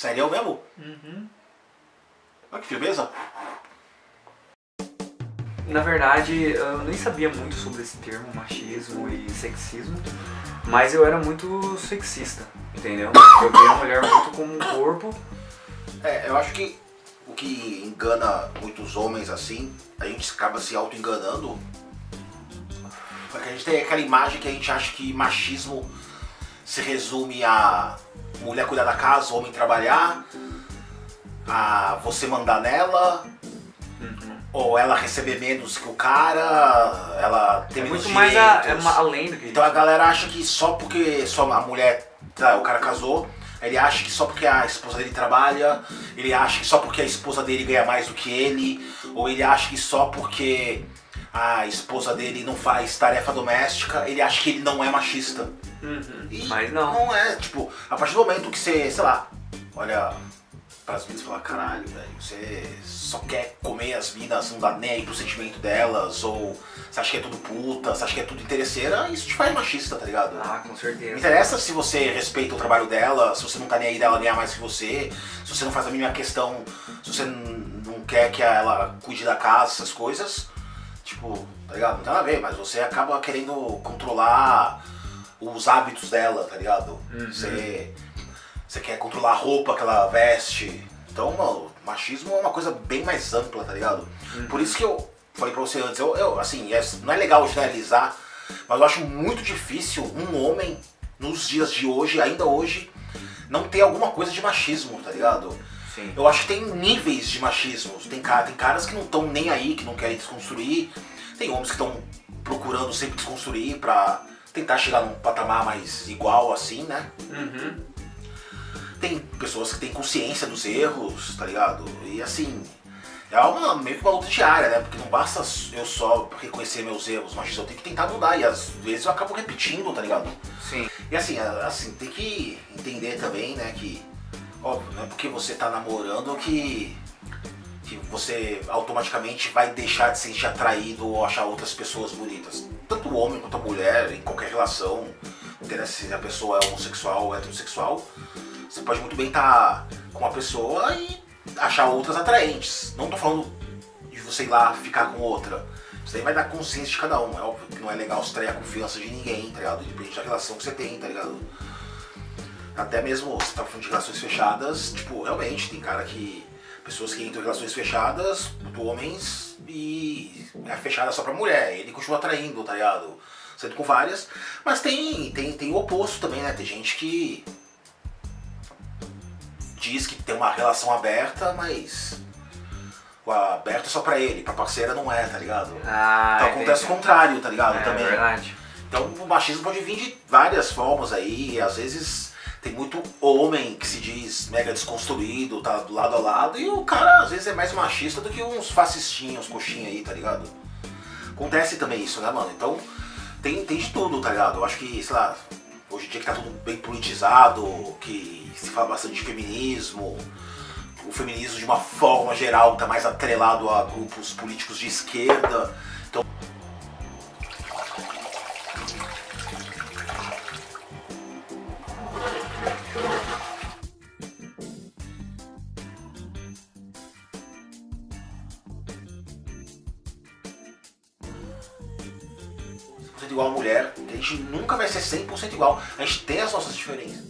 Sério mesmo? Uhum. Olha que firmeza. Na verdade, eu nem sabia muito sobre esse termo, machismo e sexismo, mas eu era muito sexista, entendeu? Eu via a mulher muito como um corpo. É, eu acho que o que engana muitos homens assim, a gente acaba se auto-enganando. Porque a gente tem aquela imagem que a gente acha que machismo se resume a mulher cuidar da casa, homem trabalhar, a você mandar nela, ou ela receber menos que o cara, ela ter É menos muito mais a, é direitos. uma- além do que Então a galera acha que só porque só a mulher, tá, o cara casou, ele acha que só porque a esposa dele trabalha, ele acha que só porque a esposa dele ganha mais do que ele, ou ele acha que só porque a esposa dele não faz tarefa doméstica, ele acha que ele não é machista. Uhum. E Mas não. Não é, tipo, a partir do momento que você, sei lá, olha pras minas e fala, caralho, velho, você só quer comer as minas, não dá nem aí pro sentimento delas, ou você acha que é tudo puta, você acha que é tudo interesseira, isso te faz machista, tá ligado? Ah, com Não certeza. interessa se você respeita o trabalho dela, se você não tá nem aí dela ganhar mais que você, se você não faz a mínima questão, se você não quer que ela cuide da casa, essas coisas. Tipo, tá ligado? Não tem nada a ver, mas você acaba querendo controlar os hábitos dela, tá ligado? Você, você quer controlar a roupa que ela veste. Então, mano, machismo é uma coisa bem mais ampla, tá ligado? Por isso que eu falei pra você antes, eu, eu assim, é- não é legal generalizar, mas eu acho muito difícil um homem, nos dias de hoje, ainda hoje, não ter alguma coisa de machismo, tá ligado? Sim. Eu acho que tem níveis de machismo. Tem, cara, tem caras que não estão nem aí, que não querem desconstruir. Tem homens que estão procurando sempre desconstruir pra tentar chegar num patamar mais igual assim, né? Uhum. Tem pessoas que têm consciência dos erros, tá ligado? E assim, é uma, meio que uma luta diária, né? Porque não basta eu só reconhecer meus erros, mas eu tenho que tentar mudar. E às vezes eu acabo repetindo, tá ligado? Sim. E assim, assim, tem que entender também, né, que óbvio, não é porque você tá namorando que, que você automaticamente vai deixar de se sentir atraído ou achar outras pessoas bonitas. Tanto o homem quanto a mulher, em qualquer relação, interessa se a pessoa é homossexual ou heterossexual, você pode muito bem estar com uma pessoa e achar outras atraentes. Não tô falando de você ir lá ficar com outra. Isso aí vai dar consciência de cada um. É óbvio que não é legal extrair a confiança de ninguém, tá ligado? Depende da relação que você tem, tá ligado? Até mesmo você tá falando de relações fechadas, tipo, realmente, tem cara que. Pessoas que entram em relações fechadas, homens, e é fechada só pra mulher. Ele continua atraindo, tá ligado? Sendo com várias. Mas tem, tem, tem o oposto também, né? Tem gente que diz que tem uma relação aberta, mas o aberto é só pra ele, pra parceira não é, tá ligado? Ah, então acontece o entendi. contrário, tá ligado? É também. verdade. Então o machismo pode vir de várias formas aí, às vezes tem muito homem que se diz mega desconstruído, tá do lado a lado, e o cara às vezes é mais machista do que uns fascistinhos, coxinha aí, tá ligado? Acontece também isso, né, mano? Então tem, tem de tudo, tá ligado? Eu acho que, sei lá, hoje em dia que tá tudo bem politizado, que se fala bastante de feminismo, o feminismo de uma forma geral tá mais atrelado a grupos políticos de esquerda. Então igual a mulher, a gente nunca vai ser 100% igual. A gente tem as nossas diferenças.